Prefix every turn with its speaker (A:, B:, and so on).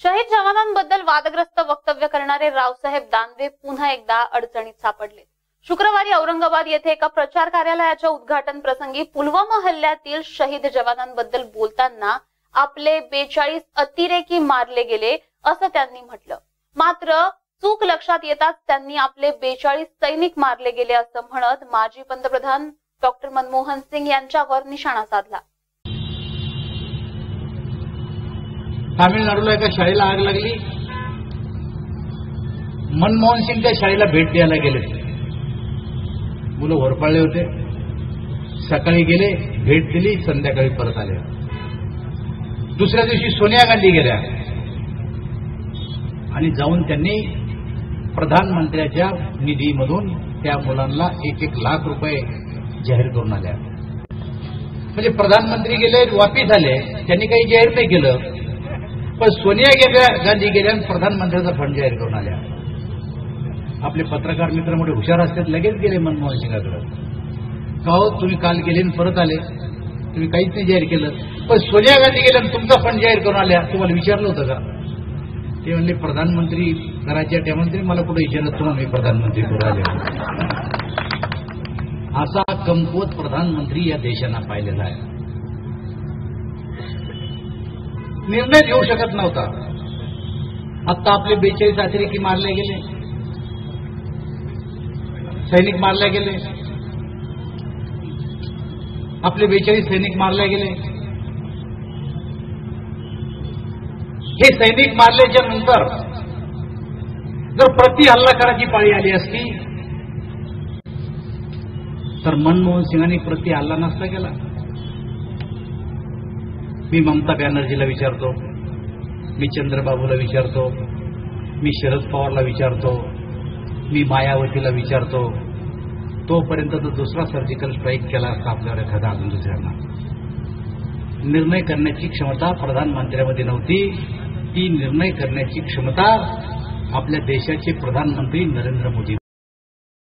A: शहीद जवानांबद्दल वादग्रस्त वक्तव्य करणारे रावसाहेब दानवे पुन्हा एकदा अडचणीत सापडले. शुक्रवारी औरंगाबाद येथे एका प्रचार कार्यालयाच्या उद्घाटन प्रसंगी पुलवामा हल्ल्यातील शहीद जवानांबद्दल बोलताना आपले बेचाळीस अतिरेकी मारले गेले असं त्यांनी म्हटलं. मात्र चूक लक्षात येताच त्यांनी आपले बेचाळीस सैनिक मारले गेले असं म्हणत माजी पंतप्रधान डॉक्टर मनमोहन सिंग यांच्यावर निशाणा साधला.
B: तामिळनाडूला एका शाळेला आग लागली. मनमोहन सिंग त्या शाळेला भेट द्यायला गेले. मुलं होरपाळले होते. सकाळी गेले भेट दिली संध्याकाळी परत आले. दुसऱ्या दिवशी सोनिया गांधी गेल्या. आणि जाऊन त्यांनी प्रधानमंत्र्याच्या निधीमधून त्या मुलांना एक एक लाख रुपये जाहीर करून आल्या. म्हणजे प्रधानमंत्री गेले वापिस आले त्यांनी काही जाहीर नाही केलं. पण सोनिया गांधी गेल्या प्रधानमंत्र्यांचा फंड जाहीर करून आल्या. आपले पत्रकार मित्र मोठे हुशार असतात लगेच गेले मनमोहन सिंगाकडे. का हो तुम्ही काल गेले आणि परत आले? तुम्ही काहीच नाही जाहीर केलं. पण सोनिया गांधी गेल्या तुमचा फंड जाहीर करून आल्या तुम्हाला विचारलं होतं का? ते म्हणले प्रधानमंत्री करायच्या त्यामध्ये मला कुठे विचारत तुम्हाला मी प्रधानमंत्री करू आले? असा कमकुवत प्रधानमंत्री या देशांना पाहिलेला आहे. निर्णय घेऊ शकत नव्हता. आता आपले बेचाळीस अतिरेकी मारले गेले. सैनिक मारले गेले. आपले बेचाळीस सैनिक मारले गेले. हे सैनिक मारल्याच्या नंतर जर प्रति हल्ला करायची पाळी आली असती तर मनमोहन सिंगांनी प्रति हल्ला नसता केला. मी ममता बॅनर्जीला विचारतो मी चंद्रबाबूला विचारतो मी शरद पवारला विचारतो मी मायावतीला विचारतो. तोपर्यंत तर दुसरा सर्जिकल स्ट्राईक केला असता आपल्यावर एखादा अजून दुसऱ्यांना. निर्णय करण्याची क्षमता प्रधानमंत्र्यामध्ये नव्हती. ती निर्णय करण्याची क्षमता आपल्या देशाचे प्रधानमंत्री नरेंद्र मोदी